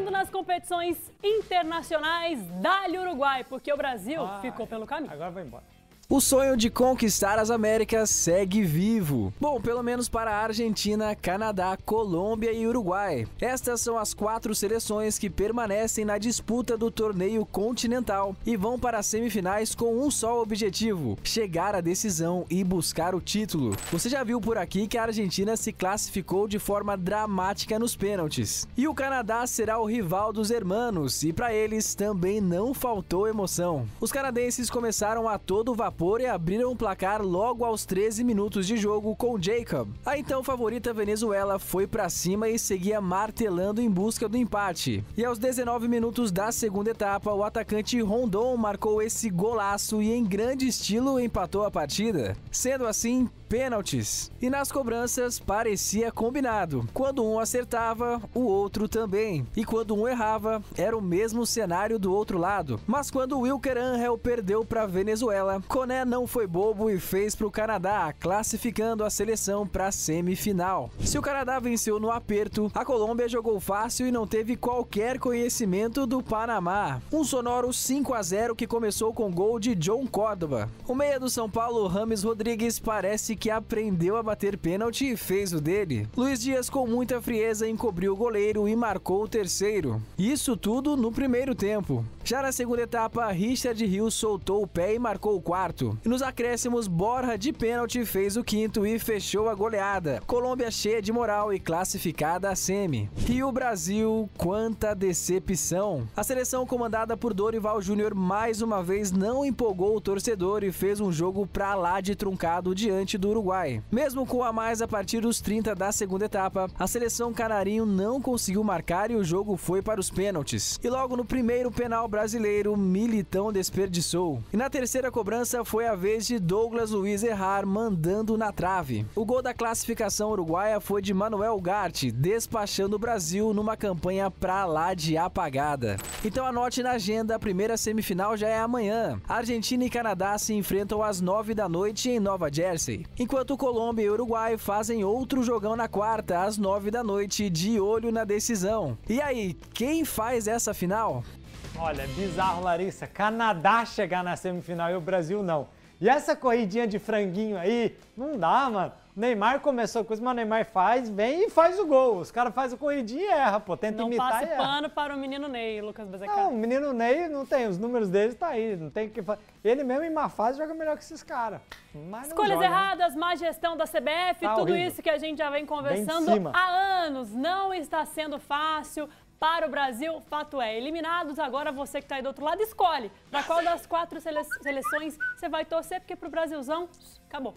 Seguindo nas competições internacionais, dá-lhe Uruguai, porque o Brasil Ah, ficou pelo caminho. Agora vai embora. O sonho de conquistar as Américas segue vivo. Bom, pelo menos para a Argentina, Canadá, Colômbia e Uruguai. Estas são as quatro seleções que permanecem na disputa do torneio continental e vão para as semifinais com um só objetivo: chegar à decisão e buscar o título. Você já viu por aqui que a Argentina se classificou de forma dramática nos pênaltis. E o Canadá será o rival dos hermanos, e para eles também não faltou emoção. Os canadenses começaram a todo vapor e abriram o placar logo aos 13 minutos de jogo com Jacob. A então favorita Venezuela foi para cima e seguia martelando em busca do empate. E aos 19 minutos da segunda etapa, o atacante Rondon marcou esse golaço e em grande estilo empatou a partida. Sendo assim, pênaltis. E nas cobranças parecia combinado. Quando um acertava, o outro também. E quando um errava, era o mesmo cenário do outro lado. Mas quando Wilker Angel perdeu para Venezuela, Coné não foi bobo e fez para o Canadá, classificando a seleção para a semifinal. Se o Canadá venceu no aperto, a Colômbia jogou fácil e não teve qualquer conhecimento do Panamá. Um sonoro 5 a 0 que começou com gol de John Córdoba. O meia do São Paulo, Rames Rodrigues, parece que aprendeu a bater pênalti e fez o dele. Luiz Dias, com muita frieza, encobriu o goleiro e marcou o terceiro. Isso tudo no primeiro tempo. Já na segunda etapa, Richard Rios soltou o pé e marcou o quarto. E nos acréscimos, Borja de pênalti fez o quinto e fechou a goleada. Colômbia cheia de moral e classificada a semi. E o Brasil, quanta decepção. A seleção comandada por Dorival Júnior mais uma vez não empolgou o torcedor e fez um jogo pra lá de truncado diante do Uruguai. Mesmo com a mais a partir dos 30 da segunda etapa, a seleção canarinho não conseguiu marcar e o jogo foi para os pênaltis. E logo no primeiro penal brasileiro, Militão desperdiçou. E na terceira cobrança foi a vez de Douglas Luiz errar, mandando na trave. O gol da classificação uruguaia foi de Manuel Garte, despachando o Brasil numa campanha pra lá de apagada. Então anote na agenda, a primeira semifinal já é amanhã. Argentina e Canadá se enfrentam às 9 da noite em Nova Jersey. Enquanto Colômbia e Uruguai fazem outro jogão na quarta, às 9 da noite, de olho na decisão. E aí, quem faz essa final? Olha, bizarro, Larissa. Canadá chegar na semifinal e o Brasil não. E essa corridinha de franguinho aí, não dá, mano. O Neymar começou com isso, mas o Neymar faz, vem e faz o gol. Os caras fazem a corridinha e erra, pô. Tenta Não imitar passe e erra. pano para o menino Ney, Lucas Bezecá. Não, o menino Ney não tem, os números dele tá aí, não tem o que. Ele mesmo em má fase joga melhor que esses caras. Mas não Escolhas joga, né? erradas, má gestão da CBF, Tá tudo horrível. isso que a gente já vem conversando há anos. Não está sendo fácil para o Brasil. Fato é, eliminados, agora você que está aí do outro lado, escolhe para qual das quatro sele- seleções você vai torcer, porque para o Brasilzão, acabou.